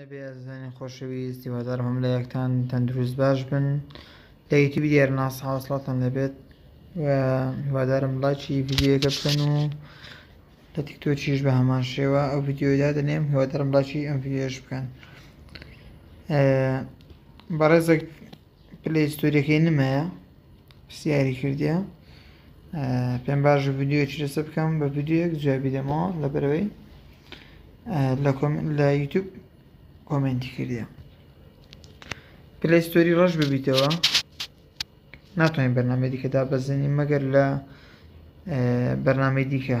نەبێ ئەزیزانی خۆشەویست هیوادارم هەم لایەکتان تەندروست باش بن لە یوتیوب دیار ناس حاوسڵاتان دەبێت و هیوادارم لایکی ڤیدیۆەکە بکەن و لە تیکتۆکیش بە هەمان شێوە ئەو ڤیددیۆدا دەنێم هیوادارم لایکی ئەم ڤیدیۆش بکەن بەڕێزێک پلەی ستۆریەکەی نمەیە پرسیاری کردیە پێم باش ڤیددیوەکی لەسە بکەم بە ڤیددیوەک جوابی دەمەوە لە بەرەوەی لە یوتوب کۆمنتی کردیە پلەی ستۆری ڕەش ببیتەوە ناتوانین بەرنامە دیکە دابەزێنین مەگەر لە بەرنامەی دیکە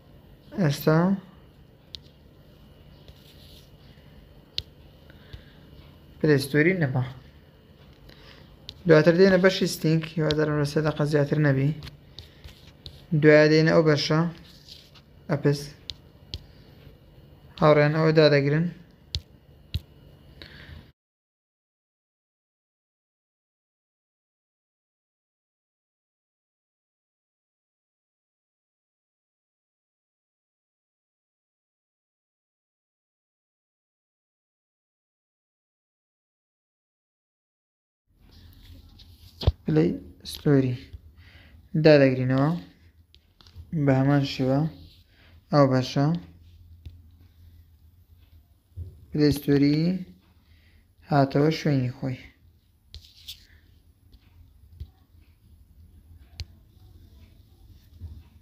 ئێستا پلەیستۆری نەما دواتر دێنە بەشی ستینگ هیوادارم لە سێ دەقە زیاتر نەبی دوای دێنە ئەو بەشە ئەپس هاوڕێن ئەوە دادەگرن پلەی ستۆری دادەگرینەوە بە هەمان شێوە ئەو باشە پلەی ستۆری هاتەوە شوێنی خۆی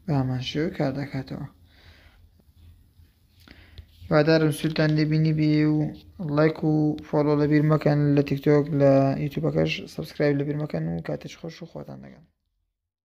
بامان شێوە کار دەکاتەوە وادارم سوودتان لێبینی بێ و لایک و فۆلۆ لە بیر مەکەن لە تیکتۆک لە یوتوبەکەش سبسکرایب لە بیر مەکەن و کاتێک خۆش و خۆتان دەگەن